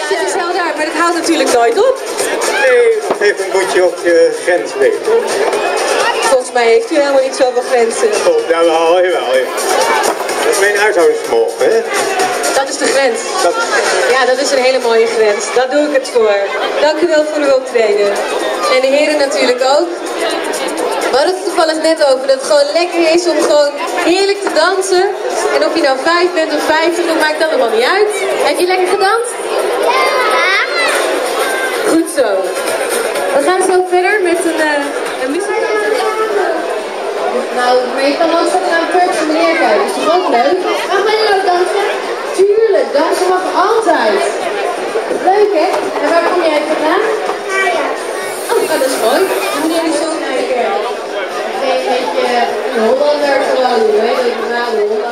jasje, het is wel daar, maar dat houdt natuurlijk nooit op. Nee, even moet je op je grens weten. Volgens mij heeft u helemaal niet zoveel grenzen. Oh, nou wel, jawel. Dat is mijn uithoudingsvermogen, hè? Dat is de grens. Dat, Ja, dat is een hele mooie grens. Daar doe ik het voor. Dank u wel voor uw optreden. En de heren natuurlijk ook. We hadden het toevallig net over dat het gewoon lekker is om gewoon heerlijk te dansen. En of je nou vijf bent of vijftig, dat maakt allemaal niet uit. Heb je lekker gedanst? We gaan zo verder met een, uh, een muziek. Nou, maar je kan ook zo een Turkse meneer kijken. Is toch ook leuk? Mag meneer ook dansen? Tuurlijk, dansen mag altijd. Leuk hè? En waar kom jij vandaan? Oh, dat is mooi. Dan moet jullie zo kijken. Een beetje een Hollander gewoon, weet je, een Hollander.